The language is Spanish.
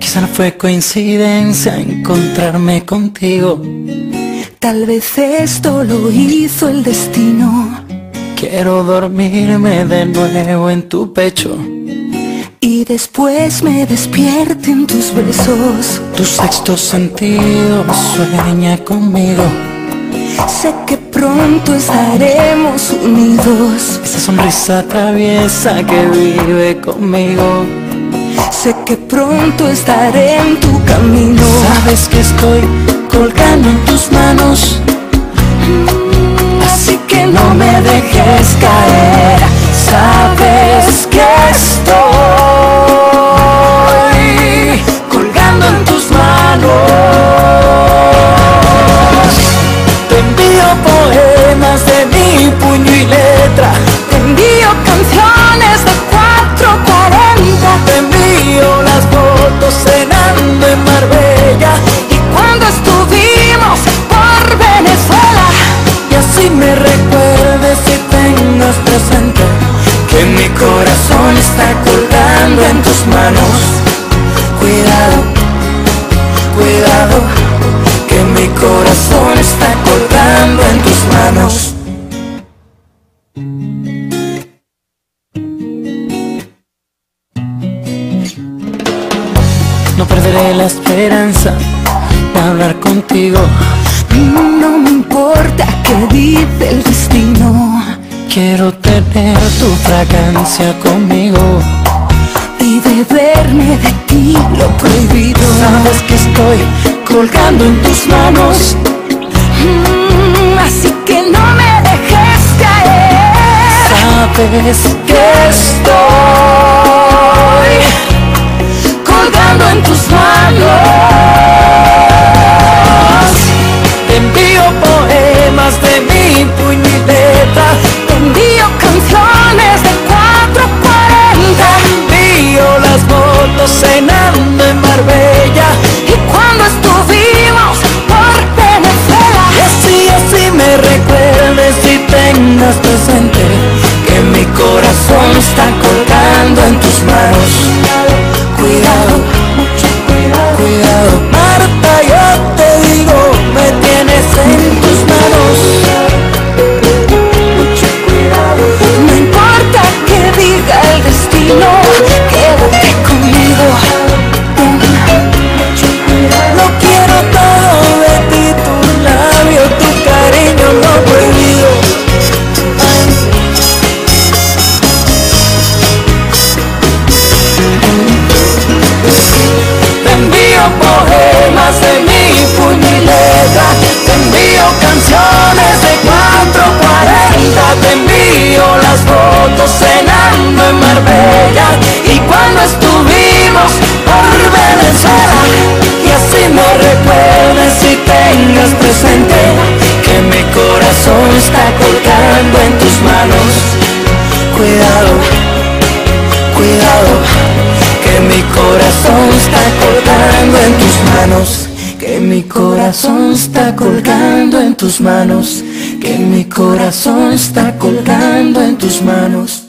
Quizá no fue coincidencia encontrarme contigo. Tal vez esto lo hizo el destino. Quiero dormirme de nuevo en tu pecho. Y después me despierte en tus besos. Tu sexto sentido sueña conmigo. Sé que pronto estaremos unidos. Esa sonrisa traviesa que vive conmigo. Sé que pronto estaré en tu camino. Sabes que estoy colgando en tus manos. Así que no me dejes caer. Marbella. Y cuando estuvimos por Venezuela. Y así me recuerdes y tengas presente que mi corazón está colgando en tus manos. Cuidado, cuidado, que mi corazón está colgando en tus manos. La esperanza de hablar contigo. No me importa qué dice el destino. Quiero tener tu fragancia conmigo. Y beberme de ti lo prohibido. Sabes que estoy colgando en tus manos. Mm, así que no me dejes caer. Sabes que estoy en tus manos. Te envío poemas de mi puño. Te envío canciones de 440. Te envío las fotos cenando en Marbella. Y cuando estuvimos por Venezuela. Y así, así me recuerdes y tengas presente tengas presente Que mi corazón está colgando en tus manos. Cuidado, cuidado que mi corazón está colgando en tus manos, que mi corazón está colgando en tus manos, que mi corazón está colgando en tus manos.